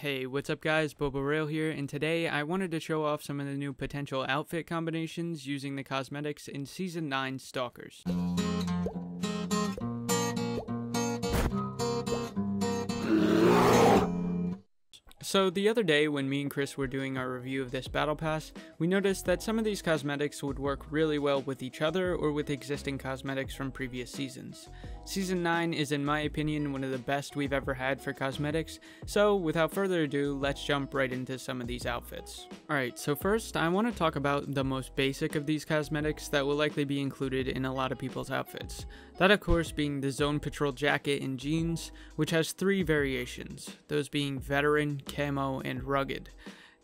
Hey, what's up guys, Bobo Rail here, and today I wanted to show off some of the new potential outfit combinations using the cosmetics in Season 9 Stalkers. So the other day when me and Chris were doing our review of this battle pass, we noticed that some of these cosmetics would work really well with each other or with existing cosmetics from previous seasons. Season 9 is in my opinion one of the best we've ever had for cosmetics, so without further ado, let's jump right into some of these outfits. Alright, so first I want to talk about the most basic of these cosmetics that will likely be included in a lot of people's outfits. That of course being the Zone Patrol jacket and jeans, which has three variations, those being Veteran, Camo, and Rugged.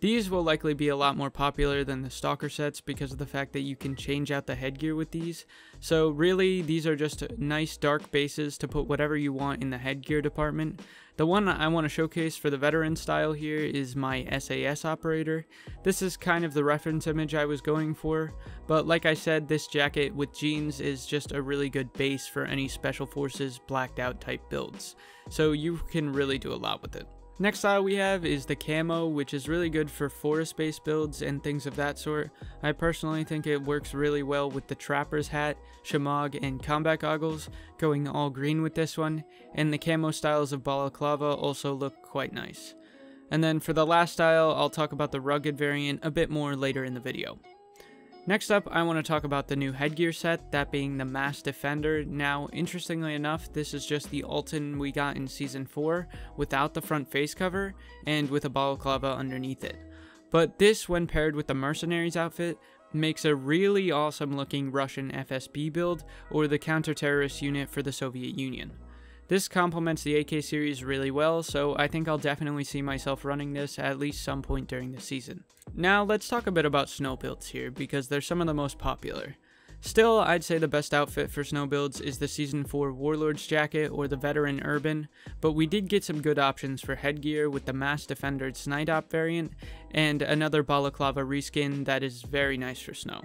These will likely be a lot more popular than the Stalker sets because of the fact that you can change out the headgear with these. So really, these are just nice dark bases to put whatever you want in the headgear department. The one I want to showcase for the veteran style here is my SAS operator. This is kind of the reference image I was going for, but like I said, this jacket with jeans is just a really good base for any special forces blacked out type builds. So you can really do a lot with it. Next style we have is the camo, which is really good for forest-based builds and things of that sort. I personally think it works really well with the trapper's hat, shemagh, and combat goggles, going all green with this one, and the camo styles of balaclava also look quite nice. And then for the last style, I'll talk about the rugged variant a bit more later in the video. Next up, I want to talk about the new headgear set, that being the Masked Defender. Now, interestingly enough, this is just the Altyn we got in Season 4, without the front face cover, and with a balaclava underneath it. But this, when paired with the Mercenaries outfit, makes a really awesome looking Russian FSB build, or the counter-terrorist unit for the Soviet Union. This complements the AK series really well, so I think I'll definitely see myself running this at least some point during the season. Now let's talk a bit about snow builds here, because they're some of the most popular. Still, I'd say the best outfit for snow builds is the Season 4 Warlord's Jacket or the Veteran Urban, but we did get some good options for headgear with the Mass Defender Snydop variant, and another Balaclava reskin that is very nice for snow.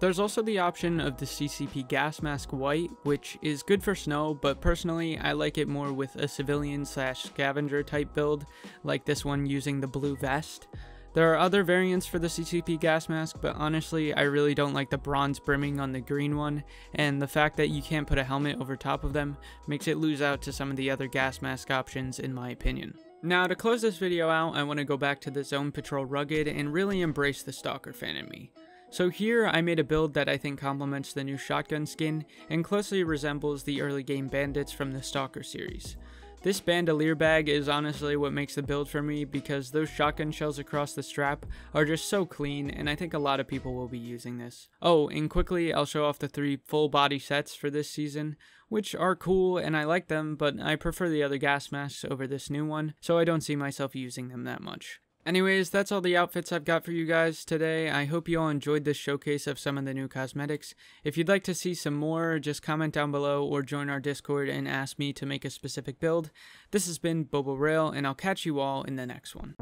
There's also the option of the CCP gas mask white, which is good for snow, but personally I like it more with a civilian slash scavenger type build, like this one using the blue vest. There are other variants for the CCP gas mask, but honestly I really don't like the bronze brimming on the green one, and the fact that you can't put a helmet over top of them makes it lose out to some of the other gas mask options in my opinion. Now to close this video out, I want to go back to the Zone Patrol Rugged and really embrace the Stalker fan in me. So here I made a build that I think complements the new shotgun skin and closely resembles the early game bandits from the Stalker series. This bandolier bag is honestly what makes the build for me because those shotgun shells across the strap are just so clean and I think a lot of people will be using this. Oh, and quickly I'll show off the three full body sets for this season, which are cool and I like them, but I prefer the other gas masks over this new one, so I don't see myself using them that much. Anyways, that's all the outfits I've got for you guys today. I hope you all enjoyed this showcase of some of the new cosmetics. If you'd like to see some more, just comment down below or join our Discord and ask me to make a specific build. This has been Bobo Rail, and I'll catch you all in the next one.